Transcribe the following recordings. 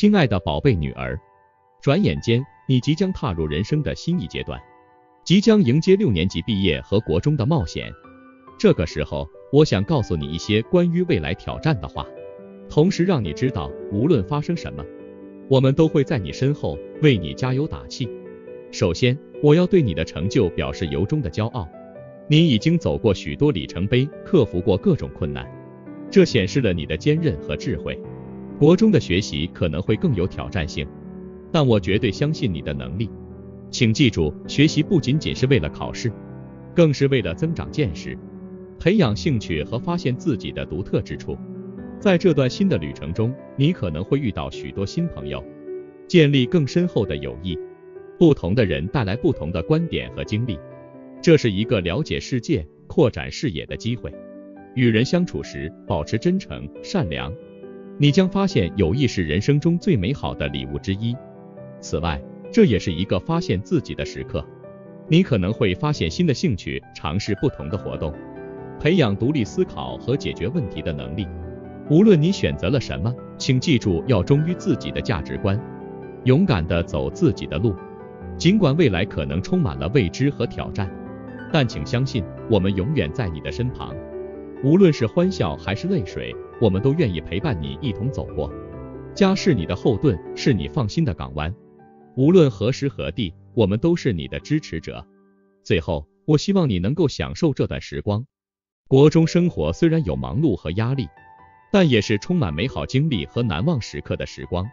亲爱的宝贝女儿，转眼间你即将踏入人生的新一阶段，即将迎接六年级毕业和国中的冒险。这个时候，我想告诉你一些关于未来挑战的话，同时让你知道，无论发生什么，我们都会在你身后为你加油打气。首先，我要对你的成就表示由衷的骄傲。你已经走过许多里程碑，克服过各种困难，这显示了你的坚韧和智慧。国中的学习可能会更有挑战性，但我绝对相信你的能力。请记住，学习不仅仅是为了考试，更是为了增长见识、培养兴趣和发现自己的独特之处。在这段新的旅程中，你可能会遇到许多新朋友，建立更深厚的友谊。不同的人带来不同的观点和经历。这是一个了解世界、扩展视野的机会。与人相处时，保持真诚、善良，你将发现友谊是人生中最美好的礼物之一。此外，这也是一个发现自己的时刻。你可能会发现新的兴趣，尝试不同的活动，培养独立思考和解决问题的能力。无论你选择了什么，请记住要忠于自己的价值观，勇敢地走自己的路。尽管未来可能充满了未知和挑战。但请相信，我们永远在你的身旁，无论是欢笑还是泪水，我们都愿意陪伴你一同走过。家是你的后盾，是你放心的港湾。无论何时何地，我们都是你的支持者。最后，我希望你能够享受这段时光。国中生活虽然有忙碌和压力，但也是充满美好经历和难忘时刻的时光。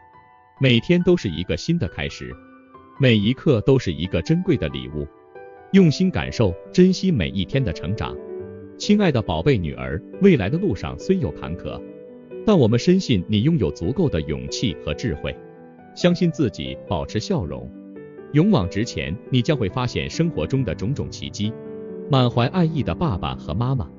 每天都是一个新的开始，每一刻都是一个珍贵的礼物。用心感受，珍惜每一天的成长，亲爱的宝贝女儿，未来的路上虽有坎坷，但我们深信你拥有足够的勇气和智慧。相信自己，保持笑容，勇往直前，你将会发现生活中的种种奇迹。满怀爱意的爸爸和妈妈。